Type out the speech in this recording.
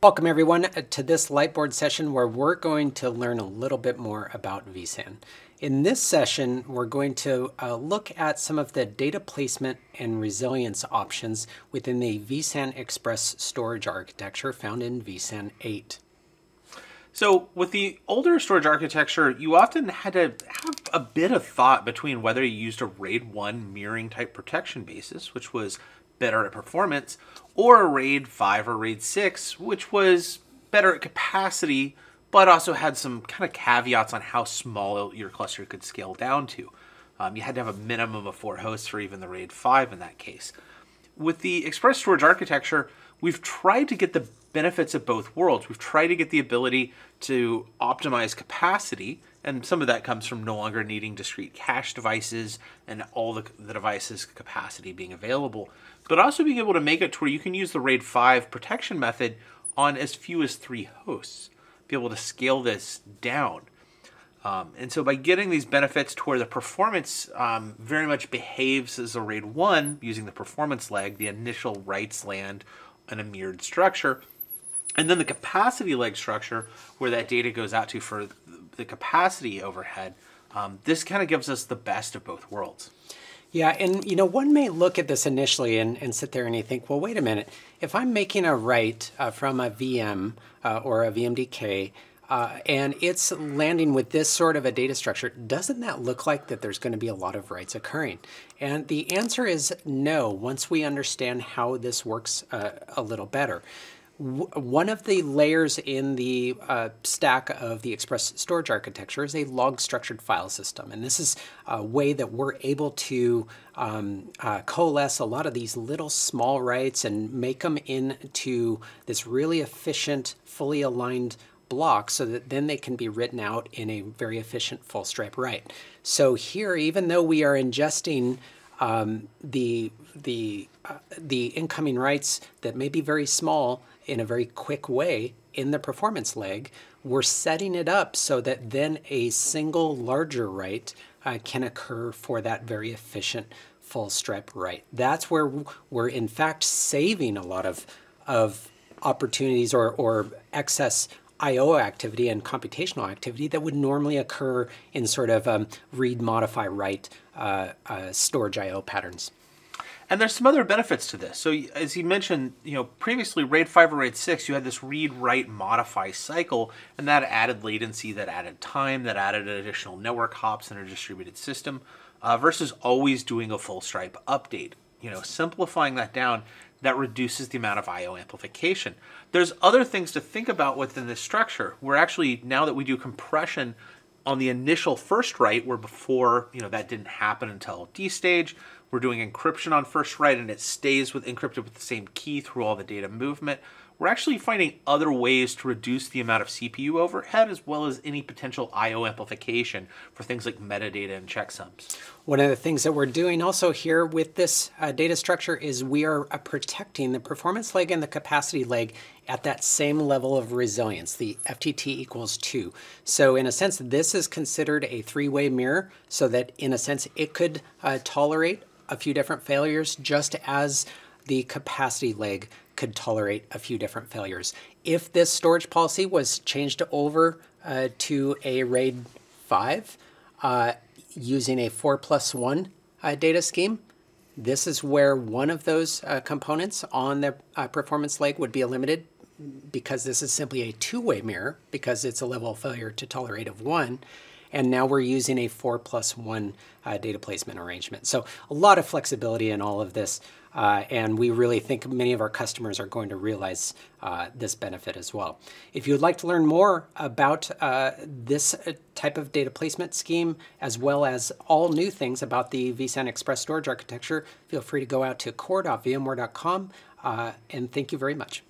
Welcome everyone to this Lightboard session where we're going to learn a little bit more about vSAN. In this session, we're going to uh, look at some of the data placement and resilience options within the vSAN Express storage architecture found in vSAN 8. So with the older storage architecture, you often had to have a bit of thought between whether you used a RAID 1 mirroring type protection basis, which was better at performance, or a RAID 5 or RAID 6, which was better at capacity, but also had some kind of caveats on how small your cluster could scale down to. Um, you had to have a minimum of four hosts for even the RAID 5 in that case. With the Express Storage architecture, we've tried to get the benefits of both worlds. We've tried to get the ability to optimize capacity, and some of that comes from no longer needing discrete cache devices and all the, the devices capacity being available, but also being able to make it to where you can use the RAID 5 protection method on as few as three hosts, be able to scale this down. Um, and so by getting these benefits to where the performance um, very much behaves as a RAID 1 using the performance leg, the initial writes land in a mirrored structure, and then the capacity leg structure where that data goes out to for the capacity overhead, um, this kind of gives us the best of both worlds. Yeah, and you know, one may look at this initially and, and sit there and you think, well, wait a minute. If I'm making a write uh, from a VM uh, or a VMDK, uh, and it's landing with this sort of a data structure, doesn't that look like that there's going to be a lot of writes occurring? And the answer is no, once we understand how this works uh, a little better one of the layers in the uh, stack of the Express storage architecture is a log structured file system. And this is a way that we're able to um, uh, coalesce a lot of these little small writes and make them into this really efficient, fully aligned block so that then they can be written out in a very efficient full stripe write. So here, even though we are ingesting um, the, the, uh, the incoming writes that may be very small in a very quick way in the performance leg, we're setting it up so that then a single larger write uh, can occur for that very efficient full stripe write. That's where we're in fact saving a lot of, of opportunities or, or excess I/O activity and computational activity that would normally occur in sort of um, read, modify, write uh, uh, storage I/O patterns. And there's some other benefits to this. So as you mentioned, you know, previously RAID 5 or RAID 6, you had this read, write, modify cycle, and that added latency, that added time, that added additional network hops in a distributed system, uh, versus always doing a full stripe update. You know, simplifying that down, that reduces the amount of I/O amplification. There's other things to think about within this structure. We're actually now that we do compression on the initial first write, where before you know that didn't happen until destage, we're doing encryption on first write and it stays with encrypted with the same key through all the data movement. We're actually finding other ways to reduce the amount of CPU overhead as well as any potential I.O. amplification for things like metadata and checksums. One of the things that we're doing also here with this uh, data structure is we are uh, protecting the performance leg and the capacity leg at that same level of resilience, the FTT equals 2. So in a sense, this is considered a three-way mirror so that in a sense it could uh, tolerate a few different failures just as the capacity leg could tolerate a few different failures. If this storage policy was changed over uh, to a RAID 5 uh, using a 4 plus 1 uh, data scheme, this is where one of those uh, components on the uh, performance leg would be limited because this is simply a two-way mirror because it's a level of failure to tolerate of 1 and now we're using a four plus one uh, data placement arrangement. So a lot of flexibility in all of this, uh, and we really think many of our customers are going to realize uh, this benefit as well. If you would like to learn more about uh, this uh, type of data placement scheme, as well as all new things about the vSAN Express storage architecture, feel free to go out to core.vmware.com, uh, and thank you very much.